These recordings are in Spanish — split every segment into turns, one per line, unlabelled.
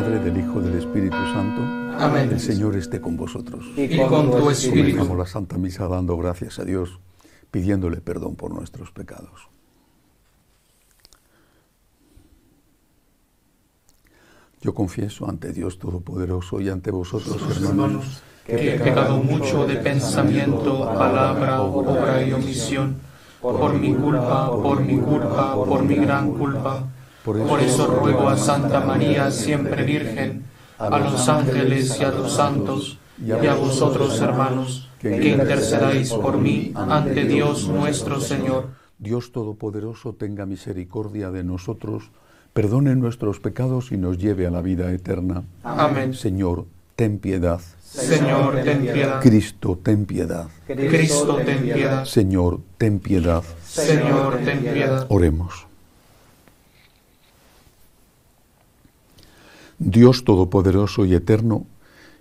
Padre, del Hijo, del Espíritu Santo.
Amén.
El Señor esté con vosotros.
Y con tu espíritu.
Comenzamos la Santa Misa dando gracias a Dios, pidiéndole perdón por nuestros pecados. Yo confieso ante Dios Todopoderoso y ante vosotros, hermanos,
que he pecado mucho de pensamiento, palabra, obra y omisión, por mi culpa, por mi culpa, por mi gran culpa. Por eso ruego a Santa María, siempre Virgen, a los ángeles y a los santos, y a vosotros, hermanos, que intercedáis por mí ante Dios nuestro Señor.
Dios Todopoderoso tenga misericordia de nosotros, perdone nuestros pecados y nos lleve a la vida eterna.
Amén.
Señor, ten piedad.
Señor, ten piedad.
Cristo, ten piedad.
Cristo, ten piedad.
Señor, ten piedad.
Señor, ten piedad.
Oremos. Dios Todopoderoso y Eterno,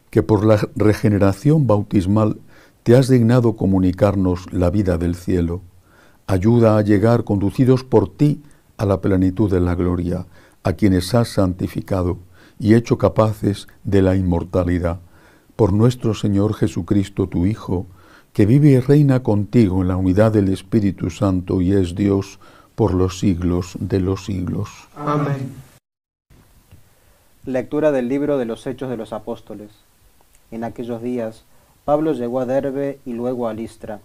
que por la regeneración bautismal te has dignado comunicarnos la vida del cielo, ayuda a llegar conducidos por ti a la plenitud de la gloria, a quienes has santificado y hecho capaces de la inmortalidad, por nuestro Señor Jesucristo, tu Hijo, que vive y reina contigo en la unidad del Espíritu Santo y es Dios por los siglos de los siglos.
Amén.
Lectura del libro de los Hechos de los Apóstoles. En aquellos días, Pablo llegó a Derbe y luego a Listra.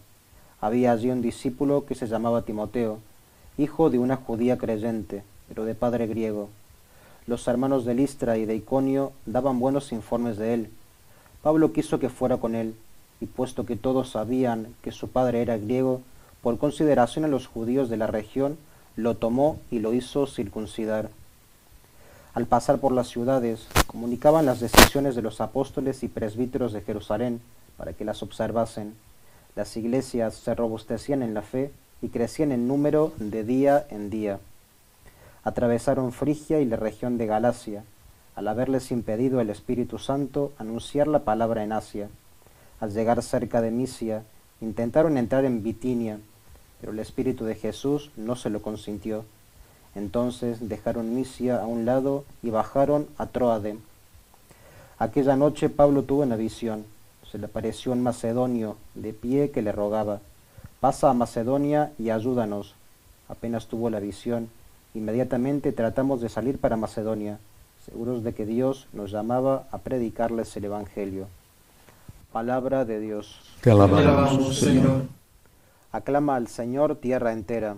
Había allí un discípulo que se llamaba Timoteo, hijo de una judía creyente, pero de padre griego. Los hermanos de Listra y de Iconio daban buenos informes de él. Pablo quiso que fuera con él, y puesto que todos sabían que su padre era griego, por consideración a los judíos de la región, lo tomó y lo hizo circuncidar. Al pasar por las ciudades, comunicaban las decisiones de los apóstoles y presbíteros de Jerusalén para que las observasen. Las iglesias se robustecían en la fe y crecían en número de día en día. Atravesaron Frigia y la región de Galacia, al haberles impedido el Espíritu Santo anunciar la palabra en Asia. Al llegar cerca de Misia, intentaron entrar en Bitinia, pero el Espíritu de Jesús no se lo consintió. Entonces dejaron Misia a un lado y bajaron a Troade. Aquella noche Pablo tuvo una visión. Se le apareció un macedonio de pie que le rogaba, pasa a Macedonia y ayúdanos. Apenas tuvo la visión, inmediatamente tratamos de salir para Macedonia, seguros de que Dios nos llamaba a predicarles el Evangelio. Palabra de Dios.
Te alabamos,
Señor.
Aclama al Señor tierra entera.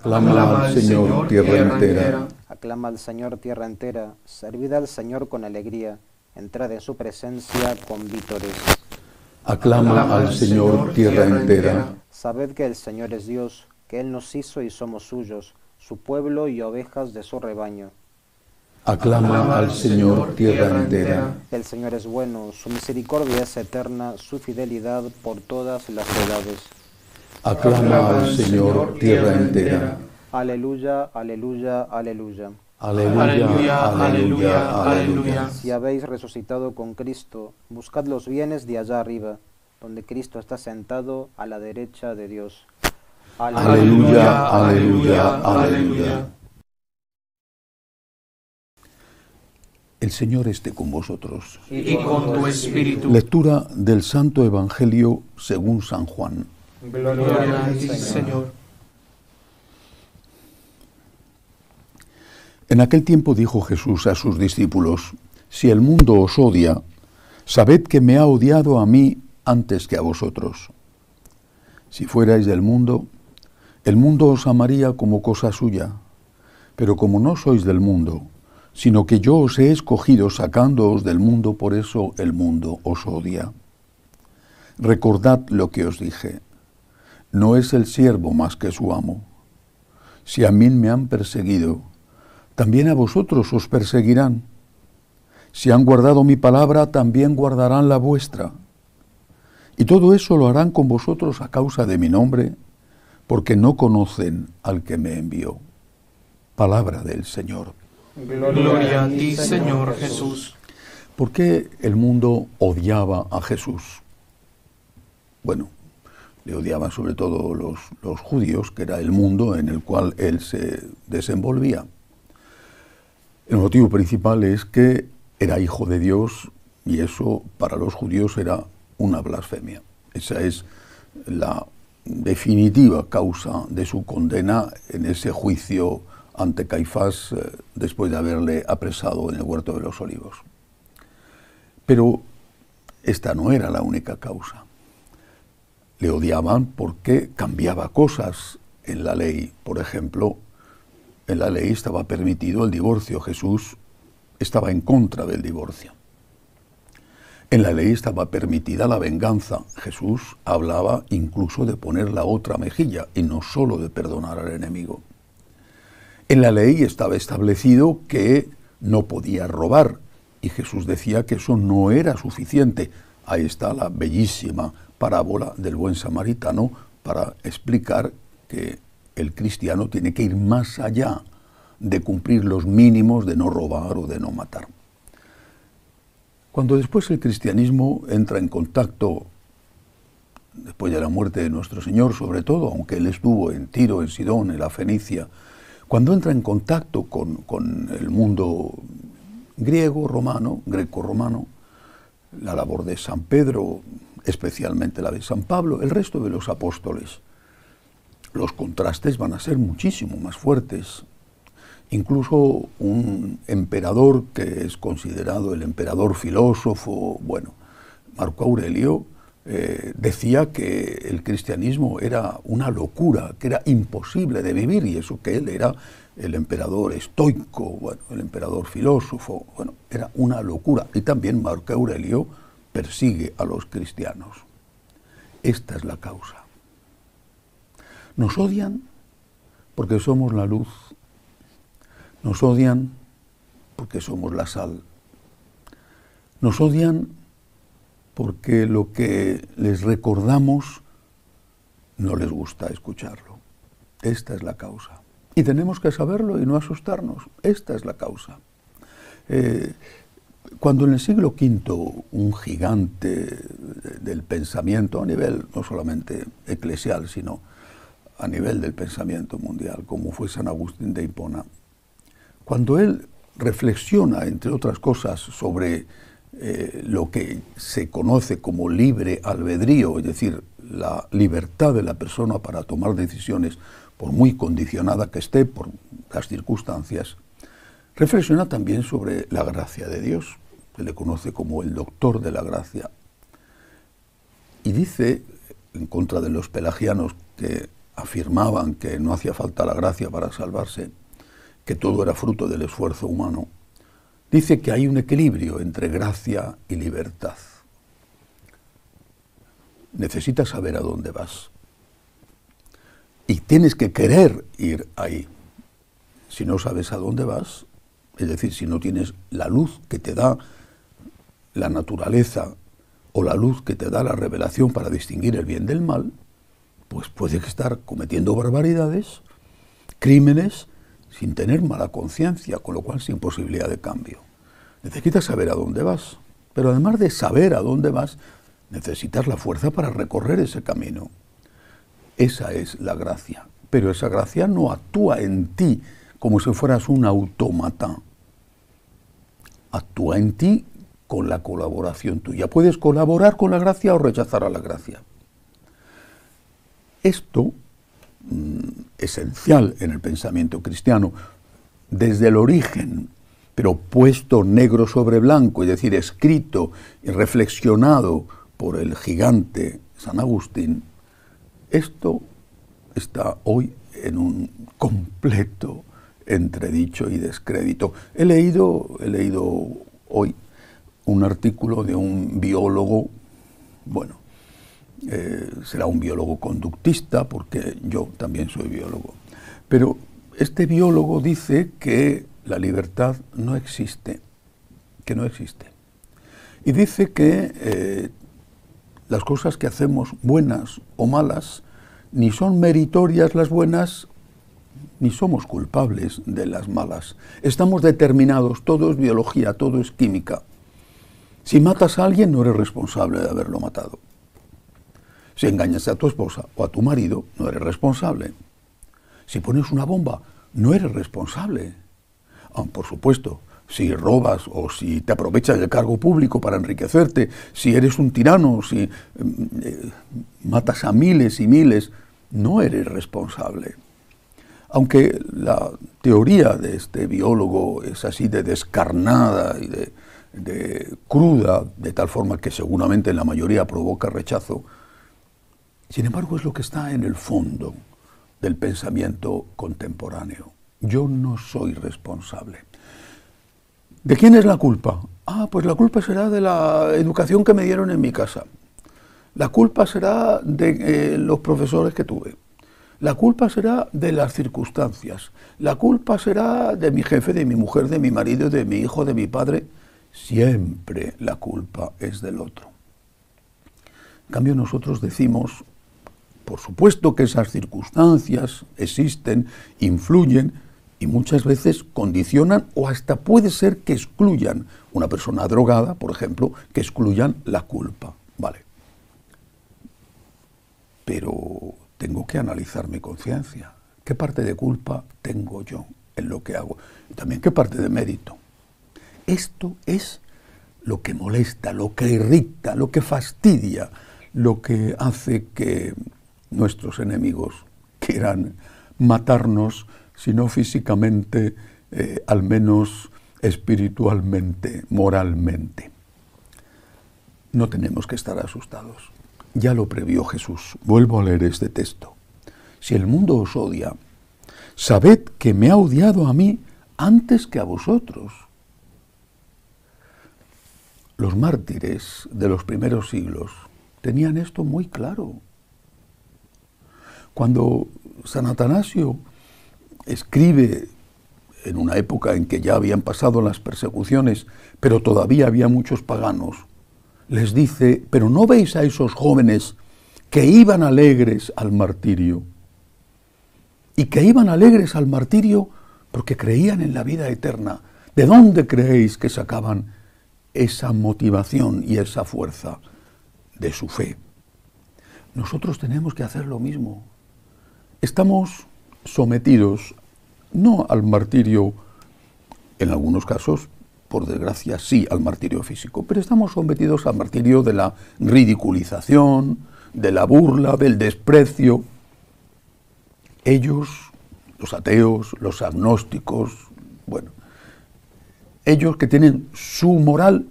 Clama al Señor tierra entera.
Aclama al Señor tierra entera, servid al Señor con alegría, entrad en su presencia con vítores.
Aclama al Señor tierra entera.
Sabed que el Señor es Dios, que Él nos hizo y somos suyos, su pueblo y ovejas de su rebaño.
Aclama al Señor tierra entera.
El Señor es bueno, su misericordia es eterna, su fidelidad por todas las edades.
Aclama al Señor tierra entera.
Aleluya, aleluya, aleluya.
Aleluya,
Aleluya, aleluya.
Si habéis resucitado con Cristo, buscad los bienes de allá arriba, donde Cristo está sentado a la derecha de Dios.
Aleluya, aleluya, aleluya. El Señor esté con vosotros.
Y con tu espíritu.
Lectura del Santo Evangelio según San Juan. En aquel tiempo dijo Jesús a sus discípulos, Si el mundo os odia, sabed que me ha odiado a mí antes que a vosotros. Si fuerais del mundo, el mundo os amaría como cosa suya, pero como no sois del mundo, sino que yo os he escogido sacándoos del mundo, por eso el mundo os odia. Recordad lo que os dije, no es el siervo más que su amo. Si a mí me han perseguido, también a vosotros os perseguirán. Si han guardado mi palabra, también guardarán la vuestra. Y todo eso lo harán con vosotros a causa de mi nombre, porque no conocen al que me envió. Palabra del Señor.
Gloria a ti, Señor Jesús.
¿Por qué el mundo odiaba a Jesús? Bueno, le odiaban sobre todo los, judíos, que era el mundo en el cual él se desenvolvía. El motivo principal es que era hijo de Dios y eso para los judíos era una blasfemia. Esa es la definitiva causa de su condena en ese juicio ante Caifás eh, después de haberle apresado en el huerto de los olivos. Pero esta no era la única causa. Le odiaban porque cambiaba cosas en la ley. Por ejemplo, en la ley estaba permitido el divorcio. Jesús estaba en contra del divorcio. En la ley estaba permitida la venganza. Jesús hablaba incluso de poner la otra mejilla y no solo de perdonar al enemigo. En la ley estaba establecido que no podía robar y Jesús decía que eso no era suficiente. Ahí está la bellísima parábola del buen samaritano para explicar que el cristiano tiene que ir más allá de cumplir los mínimos de no robar o de no matar. Cuando después el cristianismo entra en contacto, después de la muerte de nuestro Señor sobre todo, aunque él estuvo en Tiro, en Sidón, en la Fenicia, cuando entra en contacto con, con el mundo griego, romano, greco-romano, la labor de San Pedro, especialmente la de San Pablo, el resto de los apóstoles, los contrastes van a ser muchísimo más fuertes. Incluso un emperador que es considerado el emperador filósofo, bueno, Marco Aurelio, eh, decía que el cristianismo era una locura, que era imposible de vivir, y eso que él era el emperador estoico, bueno, el emperador filósofo, bueno, era una locura. Y también Marco Aurelio persigue a los cristianos. Esta es la causa. Nos odian porque somos la luz. Nos odian porque somos la sal. Nos odian porque lo que les recordamos no les gusta escucharlo. Esta es la causa. Y tenemos que saberlo y no asustarnos. Esta es la causa. Eh, cuando en el siglo V un gigante del pensamiento a nivel no solamente eclesial, sino a nivel del pensamiento mundial, como fue San Agustín de Hipona, cuando él reflexiona, entre otras cosas, sobre eh, lo que se conoce como libre albedrío, es decir, la libertad de la persona para tomar decisiones, por muy condicionada que esté por las circunstancias, reflexiona también sobre la gracia de Dios, se le conoce como el doctor de la gracia, y dice, en contra de los pelagianos que afirmaban que no hacía falta la gracia para salvarse, que todo era fruto del esfuerzo humano, dice que hay un equilibrio entre gracia y libertad. Necesitas saber a dónde vas. Y tienes que querer ir ahí. Si no sabes a dónde vas, es decir, si no tienes la luz que te da la naturaleza o la luz que te da la revelación para distinguir el bien del mal, pues puedes estar cometiendo barbaridades, crímenes, sin tener mala conciencia, con lo cual sin posibilidad de cambio. Necesitas saber a dónde vas, pero además de saber a dónde vas, necesitas la fuerza para recorrer ese camino. Esa es la gracia, pero esa gracia no actúa en ti como si fueras un autómata. Actúa en ti con la colaboración tuya. Puedes colaborar con la gracia o rechazar a la gracia. Esto, mm, esencial en el pensamiento cristiano, desde el origen, pero puesto negro sobre blanco, es decir, escrito y reflexionado por el gigante San Agustín, esto está hoy en un completo entredicho y descrédito. He leído, he leído hoy un artículo de un biólogo, bueno, eh, será un biólogo conductista, porque yo también soy biólogo. Pero este biólogo dice que la libertad no existe, que no existe. Y dice que eh, las cosas que hacemos, buenas o malas, ni son meritorias las buenas, ni somos culpables de las malas. Estamos determinados, todo es biología, todo es química. Si matas a alguien, no eres responsable de haberlo matado. Si engañas a tu esposa o a tu marido, no eres responsable. Si pones una bomba, no eres responsable. Por supuesto, si robas o si te aprovechas del cargo público para enriquecerte, si eres un tirano, si mm, eh, matas a miles y miles, no eres responsable. Aunque la teoría de este biólogo es así de descarnada y de, cruda, de tal forma que seguramente en la mayoría provoca rechazo, sin embargo es lo que está en el fondo del pensamiento contemporáneo. Yo no soy responsable. ¿De quién es la culpa? Ah, pues la culpa será de la educación que me dieron en mi casa. La culpa será de eh, los profesores que tuve. La culpa será de las circunstancias. La culpa será de mi jefe, de mi mujer, de mi marido, de mi hijo, de mi padre. Siempre la culpa es del otro. En cambio nosotros decimos, por supuesto que esas circunstancias existen, influyen, y muchas veces condicionan o hasta puede ser que excluyan una persona drogada, por ejemplo, que excluyan la culpa. Vale. Pero tengo que analizar mi conciencia. ¿Qué parte de culpa tengo yo en lo que hago? Y también qué parte de mérito. Esto es lo que molesta, lo que irrita, lo que fastidia, lo que hace que nuestros enemigos quieran matarnos sino físicamente, eh, al menos espiritualmente, moralmente. No tenemos que estar asustados. Ya lo previó Jesús. Vuelvo a leer este texto. Si el mundo os odia, sabed que me ha odiado a mí antes que a vosotros. Los mártires de los primeros siglos tenían esto muy claro. Cuando San Atanasio escribe en una época en que ya habían pasado las persecuciones, pero todavía había muchos paganos, les dice, pero ¿no veis a esos jóvenes que iban alegres al martirio? Y que iban alegres al martirio porque creían en la vida eterna. ¿De dónde creéis que sacaban esa motivación y esa fuerza? De su fe. Nosotros tenemos que hacer lo mismo. Estamos sometidos no al martirio, en algunos casos, por desgracia, sí al martirio físico, pero estamos sometidos al martirio de la ridiculización, de la burla, del desprecio. Ellos, los ateos, los agnósticos, bueno, ellos que tienen su moral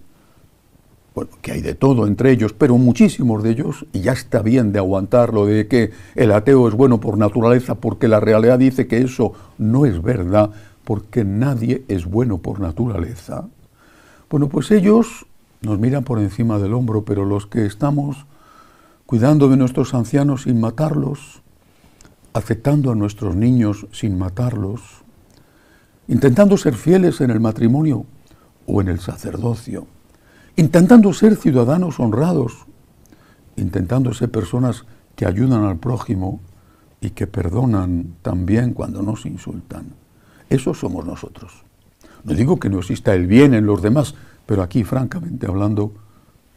bueno, que hay de todo entre ellos, pero muchísimos de ellos, y ya está bien de aguantarlo, de que el ateo es bueno por naturaleza, porque la realidad dice que eso no es verdad, porque nadie es bueno por naturaleza. Bueno, pues ellos nos miran por encima del hombro, pero los que estamos cuidando de nuestros ancianos sin matarlos, aceptando a nuestros niños sin matarlos, intentando ser fieles en el matrimonio o en el sacerdocio, intentando ser ciudadanos honrados, intentando ser personas que ayudan al prójimo y que perdonan también cuando nos insultan. Esos somos nosotros. No digo que no exista el bien en los demás, pero aquí, francamente hablando,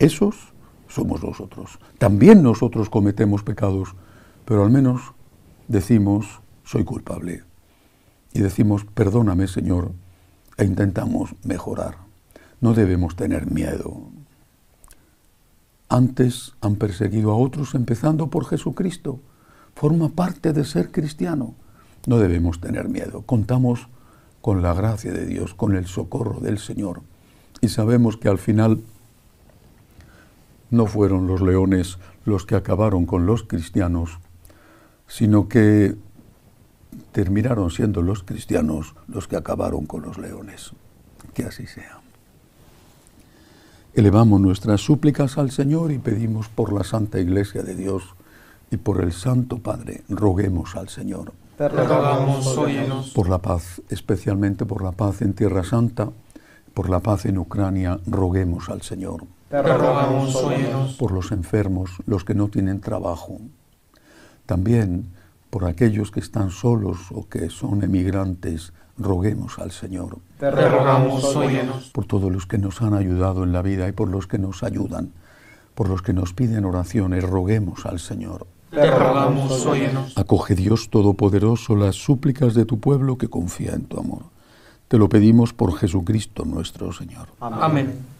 esos somos nosotros. También nosotros cometemos pecados, pero al menos decimos, soy culpable. Y decimos, perdóname, Señor, e intentamos mejorar. No debemos tener miedo. Antes han perseguido a otros empezando por Jesucristo. Forma parte de ser cristiano. No debemos tener miedo. Contamos con la gracia de Dios, con el socorro del Señor. Y sabemos que al final no fueron los leones los que acabaron con los cristianos, sino que terminaron siendo los cristianos los que acabaron con los leones. Que así sea. Elevamos nuestras súplicas al Señor y pedimos por la Santa Iglesia de Dios y por el Santo Padre, roguemos al Señor.
Te rogamos,
Por la paz, especialmente por la paz en Tierra Santa, por la paz en Ucrania, roguemos al Señor.
Te rogamos,
Por los enfermos, los que no tienen trabajo. También por aquellos que están solos o que son emigrantes, roguemos al Señor.
Te rogamos, óyenos.
Por todos los que nos han ayudado en la vida y por los que nos ayudan, por los que nos piden oraciones, roguemos al Señor.
Te rogamos, óyenos.
Acoge Dios Todopoderoso las súplicas de tu pueblo que confía en tu amor. Te lo pedimos por Jesucristo nuestro Señor.
Amén.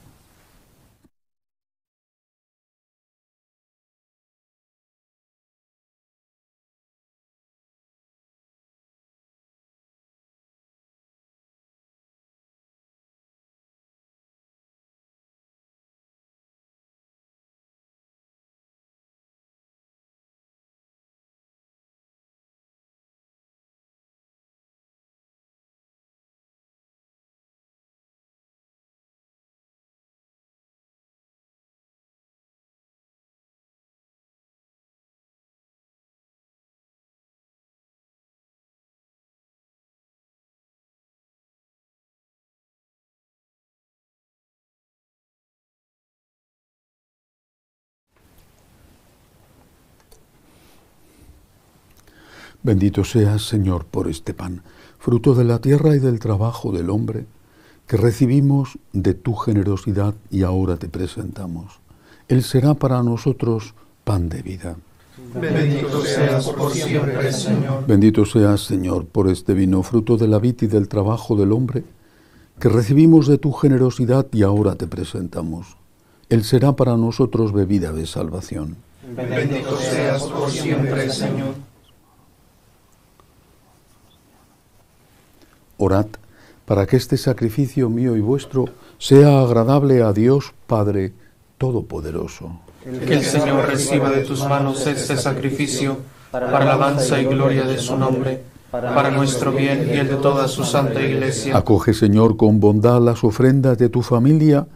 Bendito seas, Señor, por este pan, fruto de la tierra y del trabajo del hombre, que recibimos de tu generosidad y ahora te presentamos. Él será para nosotros pan de vida.
Bendito seas por siempre, Señor.
Bendito seas, Señor, por este vino, fruto de la vid y del trabajo del hombre, que recibimos de tu generosidad y ahora te presentamos. Él será para nosotros bebida de salvación.
Bendito seas por siempre, Señor.
Orad para que este sacrificio mío y vuestro sea agradable a Dios Padre Todopoderoso.
Que el Señor reciba de tus manos este sacrificio para alabanza y gloria de su nombre, para nuestro bien y el de toda su santa iglesia.
Acoge, Señor, con bondad las ofrendas de tu familia,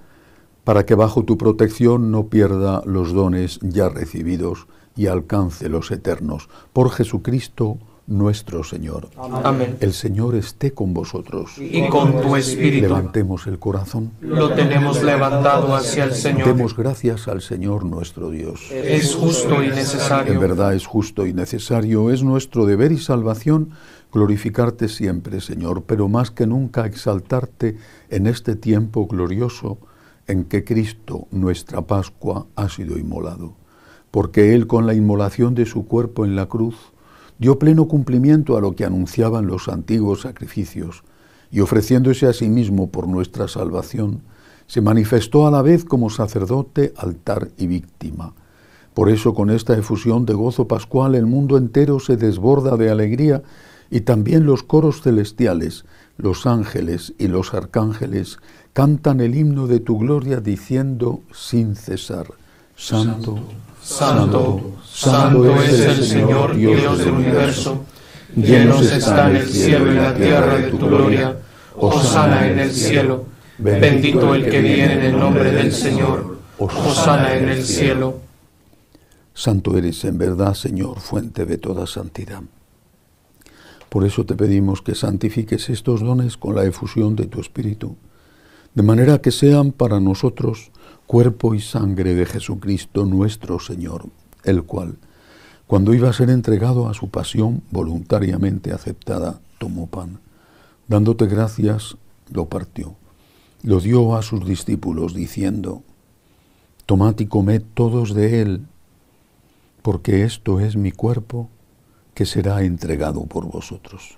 para que bajo tu protección no pierda los dones ya recibidos y alcance los eternos. Por Jesucristo, nuestro Señor.
Amén.
El Señor esté con vosotros.
Y con tu espíritu.
Levantemos el corazón.
Lo tenemos levantado hacia el Señor.
Demos gracias al Señor nuestro Dios.
Es justo y necesario.
En verdad es justo y necesario, es nuestro deber y salvación glorificarte siempre, Señor, pero más que nunca exaltarte en este tiempo glorioso en que Cristo, nuestra Pascua, ha sido inmolado. Porque Él con la inmolación de su cuerpo en la cruz, dio pleno cumplimiento a lo que anunciaban los antiguos sacrificios, y ofreciéndose a sí mismo por nuestra salvación, se manifestó a la vez como sacerdote, altar y víctima. Por eso con esta efusión de gozo pascual el mundo entero se desborda de alegría y también los coros celestiales, los ángeles y los arcángeles cantan el himno de tu gloria diciendo sin cesar, Santo,
Santo, Santo es el Señor Dios del universo. Llenos están el cielo y la tierra de tu gloria. Osana en el cielo. Bendito el que viene en el nombre del Señor. Osana en el cielo.
Santo eres en verdad, Señor, fuente de toda santidad. Por eso te pedimos que santifiques estos dones con la efusión de tu Espíritu, de manera que sean para nosotros cuerpo y sangre de Jesucristo nuestro Señor, el cual, cuando iba a ser entregado a su pasión voluntariamente aceptada, tomó pan. Dándote gracias, lo partió. Lo dio a sus discípulos, diciendo, Tomad y comed todos de él, porque esto es mi cuerpo que será entregado por vosotros.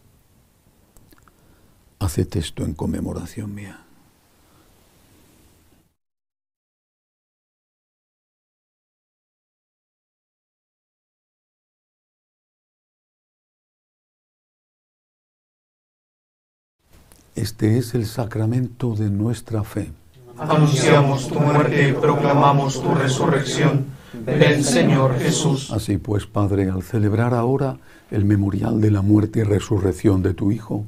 Haced esto en conmemoración mía. Este es el sacramento de nuestra fe.
Anunciamos tu muerte y proclamamos tu resurrección. Ven, Señor Jesús.
Así pues, Padre, al celebrar ahora el memorial de la muerte y resurrección de tu Hijo,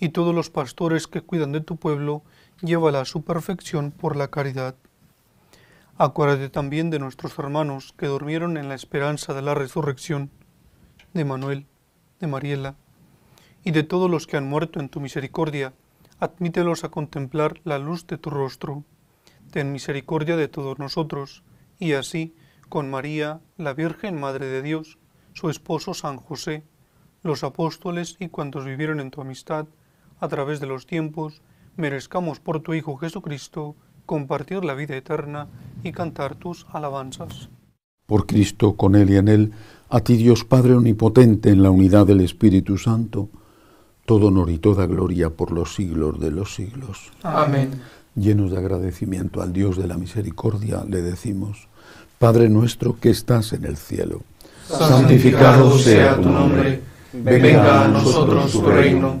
y todos los pastores que cuidan de tu pueblo, llévala a su perfección por la caridad. Acuérdate también de nuestros hermanos que durmieron en la esperanza de la resurrección, de Manuel, de Mariela, y de todos los que han muerto en tu misericordia, admítelos a contemplar la luz de tu rostro. Ten misericordia de todos nosotros, y así, con María, la Virgen Madre de Dios, su esposo San José, los apóstoles y cuantos vivieron en tu amistad, a través de los tiempos, merezcamos por tu Hijo Jesucristo compartir la vida eterna y cantar tus alabanzas.
Por Cristo, con Él y en Él, a ti Dios Padre Omnipotente, en la unidad del Espíritu Santo, todo honor y toda gloria por los siglos de los siglos.
Amén.
Llenos de agradecimiento al Dios de la misericordia, le decimos, Padre nuestro que estás en el cielo,
santificado sea tu nombre, venga a nosotros tu reino,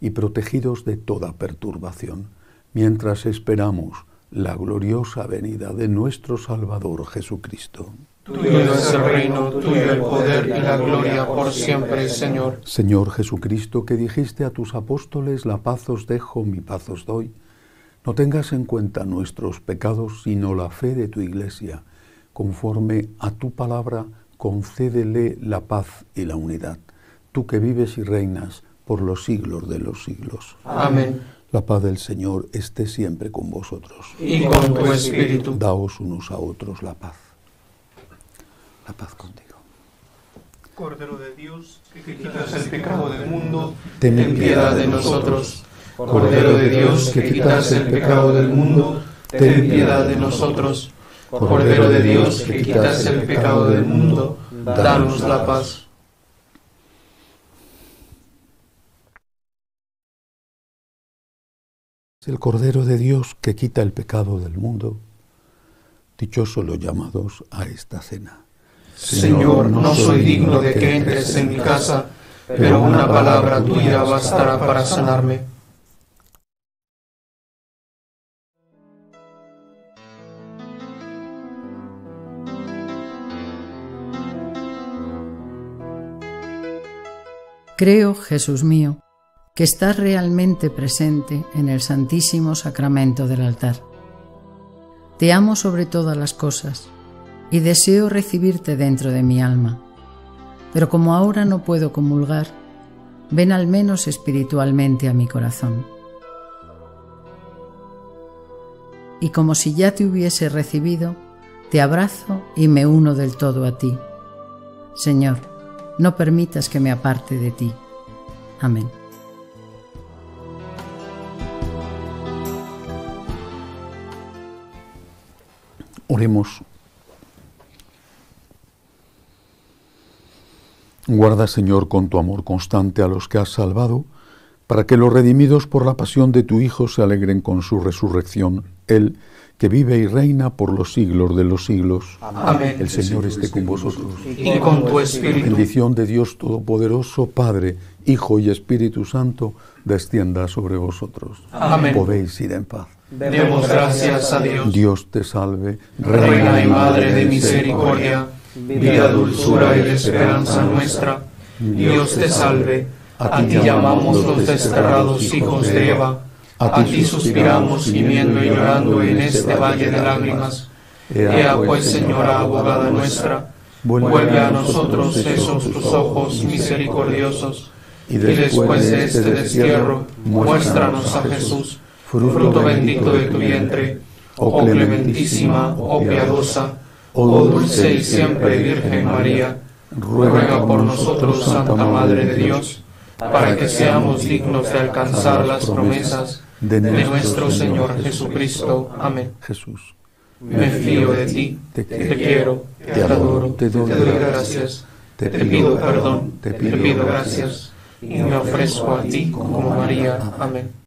y protegidos de toda perturbación, mientras esperamos la gloriosa venida de nuestro Salvador Jesucristo.
Tuyo es el reino, tuyo el poder y la gloria por siempre, Señor.
Señor Jesucristo, que dijiste a tus apóstoles, la paz os dejo, mi paz os doy, no tengas en cuenta nuestros pecados, sino la fe de tu Iglesia conforme a tu palabra, concédele la paz y la unidad, tú que vives y reinas por los siglos de los siglos.
Amén.
La paz del Señor esté siempre con vosotros.
Y con tu espíritu.
Daos unos a otros la paz. La paz contigo.
Cordero de Dios, que quitas el pecado del mundo,
ten piedad de nosotros. Cordero de Dios, que quitas el pecado del mundo, ten piedad de nosotros. Cordero de Dios, que quitas el pecado del mundo, danos la paz.
El Cordero de Dios que quita el pecado del mundo, dichosos los llamados a esta cena.
Señor, no soy digno de que entres en mi casa, pero una palabra tuya bastará para sanarme.
Creo, Jesús mío, que estás realmente presente en el Santísimo Sacramento del altar. Te amo sobre todas las cosas y deseo recibirte dentro de mi alma, pero como ahora no puedo comulgar, ven al menos espiritualmente a mi corazón. Y como si ya te hubiese recibido, te abrazo y me uno del todo a ti. Señor, no permitas que me aparte de ti. Amén.
Oremos. Guarda, Señor, con tu amor constante a los que has salvado, para que los redimidos por la pasión de tu Hijo se alegren con su resurrección. Él, que vive y reina por los siglos de los siglos.
Amén.
El Señor esté con vosotros.
Y con tu espíritu.
Bendición de Dios Todopoderoso, Padre, Hijo y Espíritu Santo, descienda sobre vosotros.
Amén.
Podéis ir en paz.
Demos gracias a Dios.
Dios te salve,
Reina y Madre de misericordia, vida, dulzura y esperanza nuestra. Dios te salve. A ti llamamos los desterrados hijos de Eva. A ti suspiramos gimiendo y llorando en este valle de lágrimas. Ea pues, Señora abogada nuestra, vuelve a nosotros esos tus ojos misericordiosos, y después de este destierro, muéstranos a Jesús, fruto bendito de tu vientre, oh clementísima, oh piadosa, oh dulce y siempre Virgen María, ruega por nosotros, Santa Madre de Dios, para que seamos dignos de alcanzar las promesas de nuestro Señor Jesucristo. Amén.
Jesús.
Me fío de ti, te quiero, te adoro, te doy gracias, te pido perdón, te pido gracias y me ofrezco a ti como María. Amén.